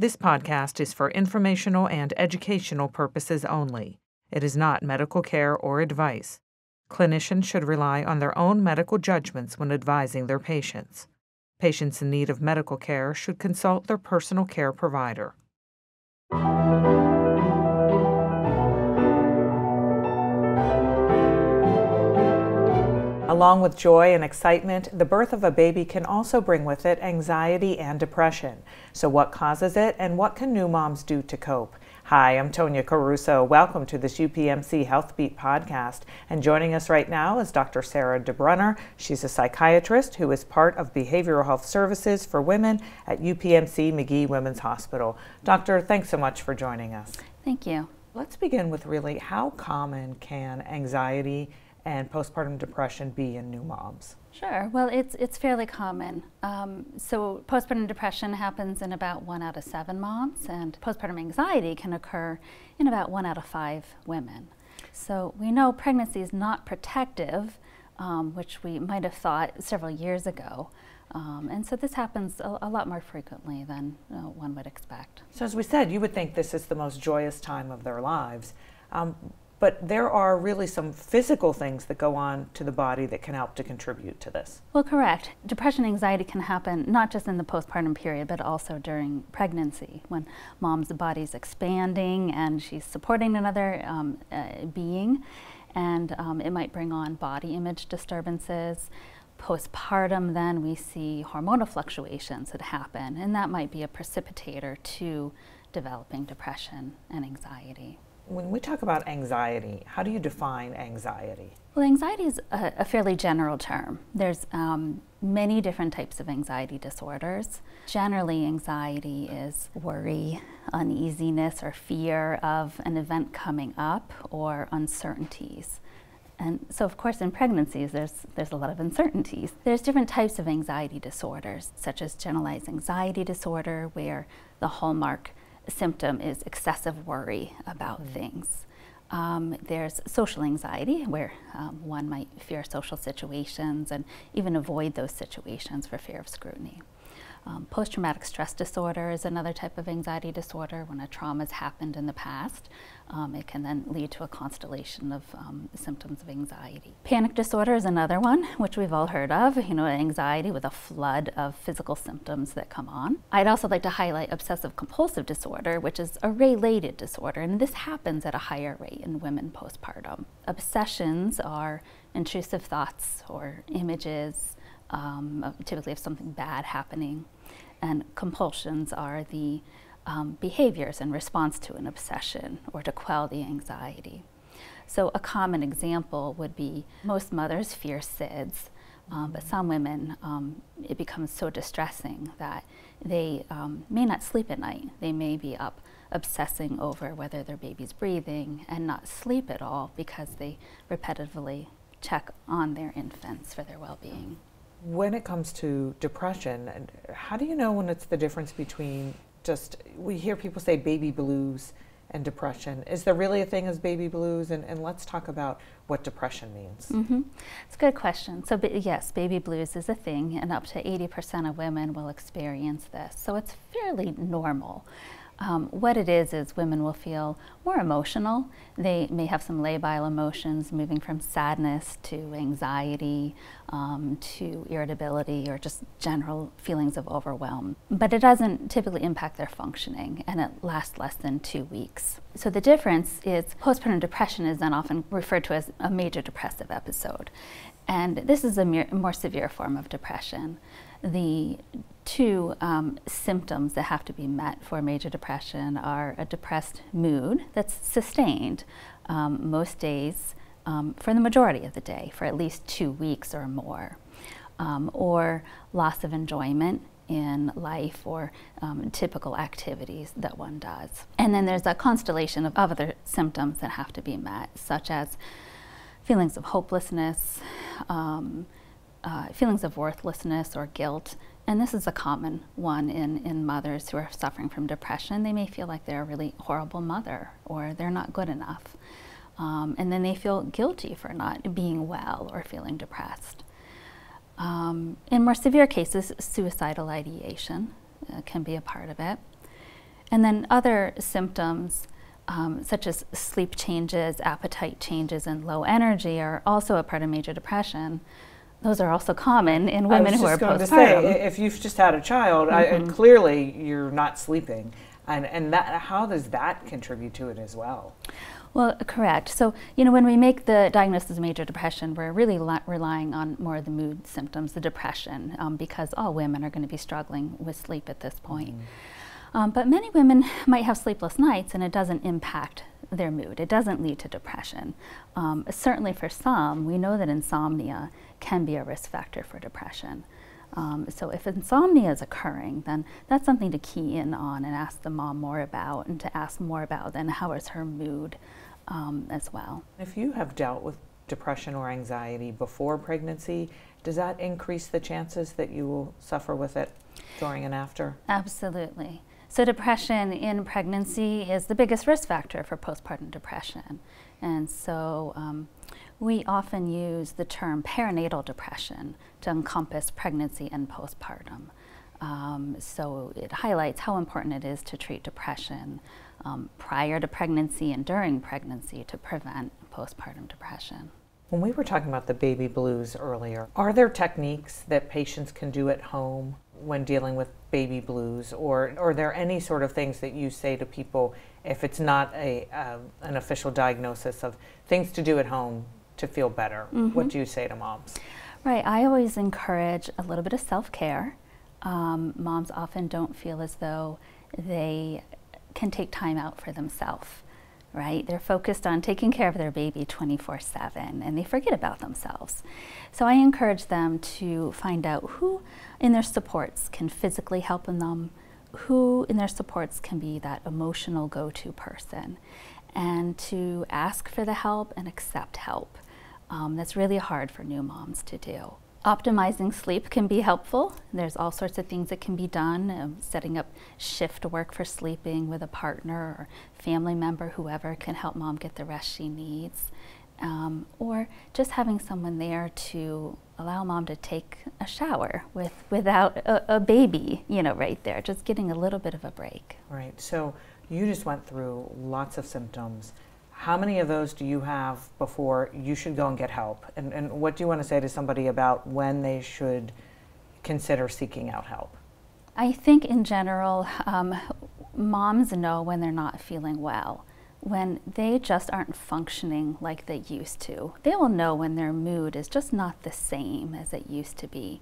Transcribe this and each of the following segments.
This podcast is for informational and educational purposes only. It is not medical care or advice. Clinicians should rely on their own medical judgments when advising their patients. Patients in need of medical care should consult their personal care provider. Along with joy and excitement, the birth of a baby can also bring with it anxiety and depression. So, what causes it, and what can new moms do to cope? Hi, I'm Tonya Caruso. Welcome to this UPMC Health Beat podcast. And joining us right now is Dr. Sarah DeBrunner. She's a psychiatrist who is part of Behavioral Health Services for Women at UPMC Magee Women's Hospital. Doctor, thanks so much for joining us. Thank you. Let's begin with really how common can anxiety and postpartum depression be in new moms? Sure. Well, it's it's fairly common. Um, so postpartum depression happens in about one out of seven moms, and postpartum anxiety can occur in about one out of five women. So we know pregnancy is not protective, um, which we might have thought several years ago. Um, and so this happens a, a lot more frequently than uh, one would expect. So as we said, you would think this is the most joyous time of their lives. Um, but there are really some physical things that go on to the body that can help to contribute to this. Well, correct. Depression anxiety can happen not just in the postpartum period, but also during pregnancy when mom's body's expanding and she's supporting another um, uh, being. And um, it might bring on body image disturbances. Postpartum, then we see hormonal fluctuations that happen, and that might be a precipitator to developing depression and anxiety when we talk about anxiety, how do you define anxiety? Well, anxiety is a, a fairly general term. There's um, many different types of anxiety disorders. Generally, anxiety is worry, uneasiness, or fear of an event coming up or uncertainties. And so, of course, in pregnancies, there's, there's a lot of uncertainties. There's different types of anxiety disorders, such as generalized anxiety disorder, where the hallmark symptom is excessive worry about mm. things. Um, there's social anxiety, where um, one might fear social situations and even avoid those situations for fear of scrutiny. Um, Post traumatic stress disorder is another type of anxiety disorder when a trauma has happened in the past. Um, it can then lead to a constellation of um, symptoms of anxiety. Panic disorder is another one, which we've all heard of, you know, anxiety with a flood of physical symptoms that come on. I'd also like to highlight obsessive compulsive disorder, which is a related disorder, and this happens at a higher rate in women postpartum. Obsessions are intrusive thoughts or images, um, typically of something bad happening. And compulsions are the um, behaviors in response to an obsession or to quell the anxiety. So, a common example would be most mothers fear SIDS, um, but some women, um, it becomes so distressing that they um, may not sleep at night. They may be up obsessing over whether their baby's breathing and not sleep at all because they repetitively check on their infants for their well being. When it comes to depression, how do you know when it's the difference between just, we hear people say baby blues and depression. Is there really a thing as baby blues? And, and let's talk about what depression means. Mm-hmm. It's a good question. So, yes, baby blues is a thing, and up to 80% of women will experience this. So, it's fairly normal. Um, what it is is women will feel more emotional. They may have some labile emotions moving from sadness to anxiety um, to irritability or just general feelings of overwhelm. But it doesn't typically impact their functioning and it lasts less than two weeks. So the difference is postpartum depression is then often referred to as a major depressive episode. And this is a more severe form of depression. The two um, symptoms that have to be met for major depression are a depressed mood that's sustained um, most days um, for the majority of the day, for at least two weeks or more, um, or loss of enjoyment in life or um, typical activities that one does. And then there's a constellation of other symptoms that have to be met, such as feelings of hopelessness, um, uh, feelings of worthlessness or guilt, and this is a common one in, in mothers who are suffering from depression. They may feel like they're a really horrible mother or they're not good enough. Um, and then they feel guilty for not being well or feeling depressed. Um, in more severe cases, suicidal ideation uh, can be a part of it. And then other symptoms, um, such as sleep changes, appetite changes, and low energy, are also a part of major depression. Those are also common in women who are going postpartum. To say, if you've just had a child, mm-hmm. I, clearly you're not sleeping, and and that how does that contribute to it as well? Well, correct. So, you know, when we make the diagnosis of major depression, we're really relying on more of the mood symptoms, the depression, um, because all women are going to be struggling with sleep at this point. Mm-hmm. Um, but many women might have sleepless nights and it doesn't impact their mood. It doesn't lead to depression. Um, certainly for some, we know that insomnia can be a risk factor for depression. Um, so if insomnia is occurring, then that's something to key in on and ask the mom more about and to ask more about then how is her mood um, as well. If you have dealt with depression or anxiety before pregnancy, does that increase the chances that you will suffer with it during and after? Absolutely. So, depression in pregnancy is the biggest risk factor for postpartum depression. And so, um, we often use the term perinatal depression to encompass pregnancy and postpartum. Um, so, it highlights how important it is to treat depression um, prior to pregnancy and during pregnancy to prevent postpartum depression. When we were talking about the baby blues earlier, are there techniques that patients can do at home when dealing with baby blues, or, are there any sort of things that you say to people if it's not a, uh, an official diagnosis of things to do at home to feel better? Mm-hmm. What do you say to moms? Right, I always encourage a little bit of self care. Um, moms often don't feel as though they can take time out for themselves right? They're focused on taking care of their baby 24 7 and they forget about themselves. So I encourage them to find out who in their supports can physically help them, who in their supports can be that emotional go to person, and to ask for the help and accept help. Um, that's really hard for new moms to do. Optimizing sleep can be helpful. There's all sorts of things that can be done, um, setting up shift work for sleeping with a partner or family member, whoever can help mom get the rest she needs. Um, or just having someone there to allow mom to take a shower with without a, a baby, you know, right there, just getting a little bit of a break. Right. So you just went through lots of symptoms how many of those do you have before you should go and get help? And, and what do you want to say to somebody about when they should consider seeking out help? I think in general, um, moms know when they're not feeling well. When they just aren't functioning like they used to, they will know when their mood is just not the same as it used to be.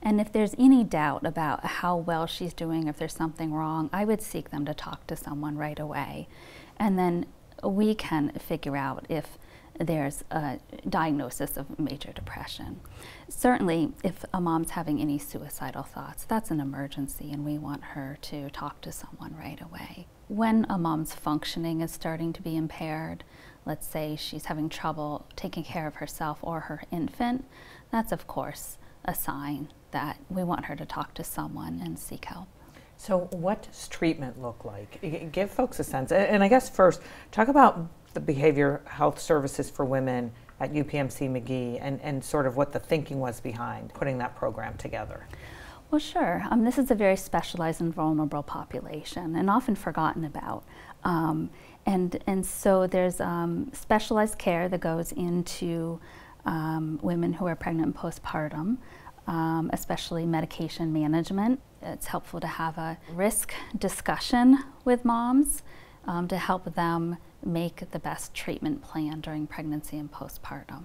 And if there's any doubt about how well she's doing, if there's something wrong, I would seek them to talk to someone right away. And then we can figure out if there's a diagnosis of major depression. Certainly, if a mom's having any suicidal thoughts, that's an emergency and we want her to talk to someone right away. When a mom's functioning is starting to be impaired, let's say she's having trouble taking care of herself or her infant, that's of course a sign that we want her to talk to someone and seek help. So, what does treatment look like? Give folks a sense. And I guess first, talk about the behavior health services for women at UPMC Magee and, and sort of what the thinking was behind putting that program together. Well, sure. Um, this is a very specialized and vulnerable population and often forgotten about. Um, and, and so there's um, specialized care that goes into um, women who are pregnant and postpartum um, especially medication management. It's helpful to have a risk discussion with moms um, to help them make the best treatment plan during pregnancy and postpartum.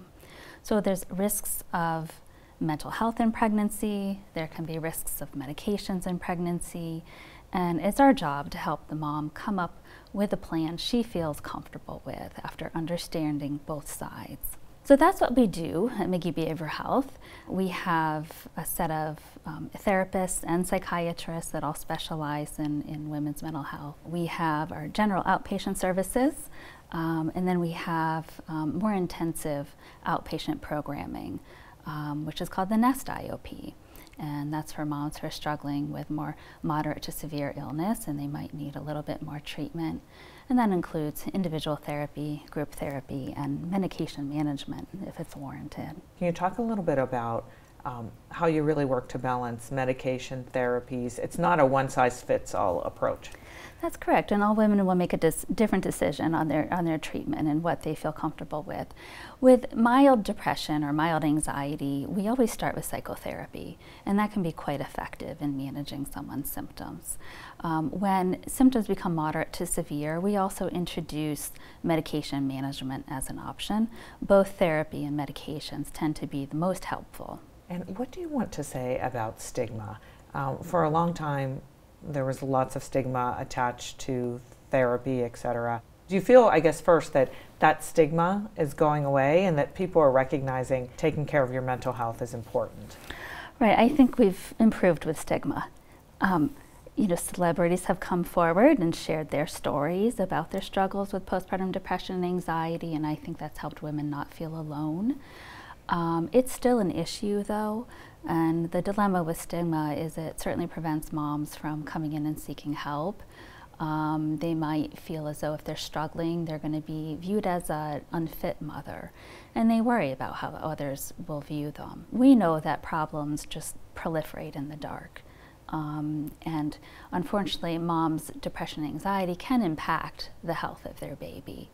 So there's risks of mental health in pregnancy, there can be risks of medications in pregnancy, and it's our job to help the mom come up with a plan she feels comfortable with after understanding both sides. So that's what we do at Magee Behavioral Health. We have a set of um, therapists and psychiatrists that all specialize in, in women's mental health. We have our general outpatient services, um, and then we have um, more intensive outpatient programming, um, which is called the NEST IOP. And that's for moms who are struggling with more moderate to severe illness and they might need a little bit more treatment and that includes individual therapy, group therapy, and medication management if it's warranted. Can you talk a little bit about um, how you really work to balance medication, therapies. It's not a one size fits all approach. That's correct, and all women will make a different decision on their on their treatment and what they feel comfortable with. With mild depression or mild anxiety, we always start with psychotherapy, and that can be quite effective in managing someone's symptoms. Um, when symptoms become moderate to severe, we also introduce medication management as an option. Both therapy and medications tend to be the most helpful. And what do you want to say about stigma? Um, for a long time, there was lots of stigma attached to therapy, etc. Do you feel, I guess, first that that stigma is going away and that people are recognizing taking care of your mental health is important? Right. I think we've improved with stigma. Um, you know, celebrities have come forward and shared their stories about their struggles with postpartum depression and anxiety, and I think that's helped women not feel alone. Um, it's still an issue, though. And the dilemma with stigma is it certainly prevents moms from coming in and seeking help. Um, they might feel as though if they're struggling, they're going to be viewed as an unfit mother, and they worry about how others will view them. We know that problems just proliferate in the dark. Um, and unfortunately, mom's depression and anxiety can impact the health of their baby.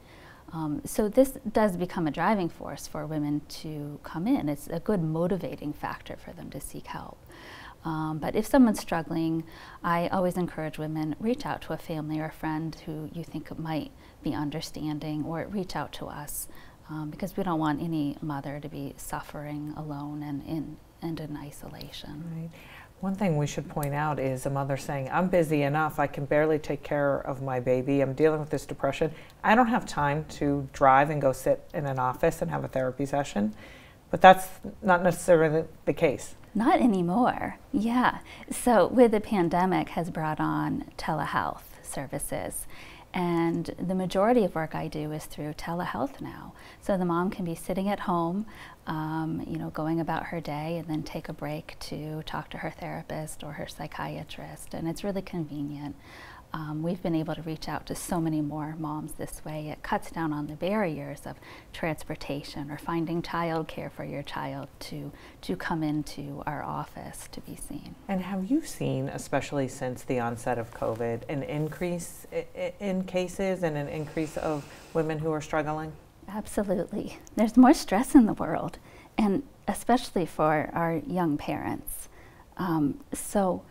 Um, so this does become a driving force for women to come in. It's a good motivating factor for them to seek help. Um, but if someone's struggling, I always encourage women reach out to a family or a friend who you think might be understanding, or reach out to us um, because we don't want any mother to be suffering alone and in and in isolation. Right. One thing we should point out is a mother saying, I'm busy enough, I can barely take care of my baby, I'm dealing with this depression. I don't have time to drive and go sit in an office and have a therapy session. But that's not necessarily the case. Not anymore. Yeah. So, with the pandemic has brought on telehealth services. And the majority of work I do is through telehealth now. So the mom can be sitting at home, um, you know, going about her day and then take a break to talk to her therapist or her psychiatrist. And it's really convenient um, we've been able to reach out to so many more moms this way. It cuts down on the barriers of transportation or finding childcare for your child to, to come into our office to be seen. And have you seen, especially since the onset of COVID, an increase in cases and an increase of women who are struggling? Absolutely. There's more stress in the world, and especially for our young parents. Um, so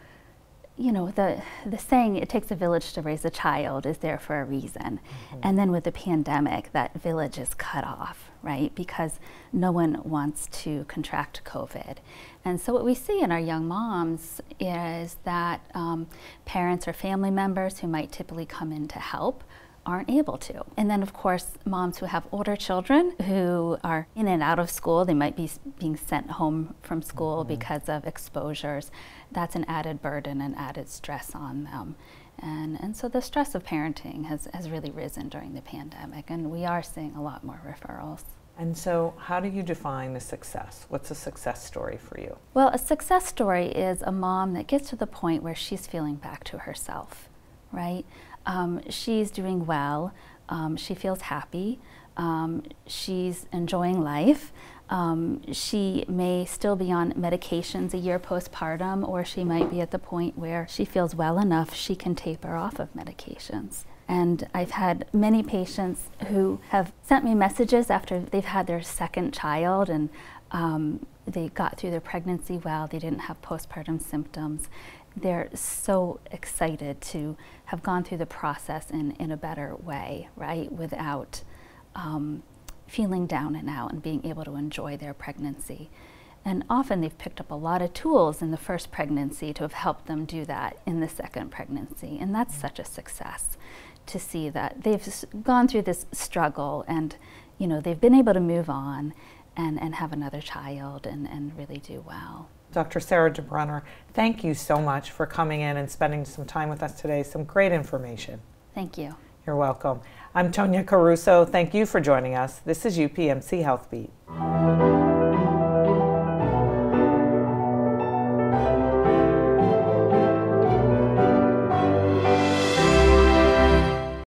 you know, the, the saying, it takes a village to raise a child, is there for a reason. Mm-hmm. And then with the pandemic, that village is cut off, right? Because no one wants to contract COVID. And so, what we see in our young moms is that um, parents or family members who might typically come in to help aren't able to. And then, of course, moms who have older children who are in and out of school, they might be being sent home from school mm-hmm. because of exposures. That's an added burden and added stress on them. And, and so the stress of parenting has, has really risen during the pandemic, and we are seeing a lot more referrals. And so, how do you define a success? What's a success story for you? Well, a success story is a mom that gets to the point where she's feeling back to herself, right? Um, she's doing well. Um, she feels happy. Um, she's enjoying life. Um, she may still be on medications a year postpartum, or she might be at the point where she feels well enough she can taper off of medications. And I've had many patients who have sent me messages after they've had their second child and um, they got through their pregnancy well, they didn't have postpartum symptoms they're so excited to have gone through the process in, in a better way, right? Without um, feeling down and out and being able to enjoy their pregnancy. And often they've picked up a lot of tools in the first pregnancy to have helped them do that in the second pregnancy. And that's such a success to see that they've gone through this struggle and you know they've been able to move on and, and have another child and, and really do well. Dr. Sarah DeBrunner, thank you so much for coming in and spending some time with us today. Some great information. Thank you. You're welcome. I'm Tonya Caruso. Thank you for joining us. This is UPMC Health Beat.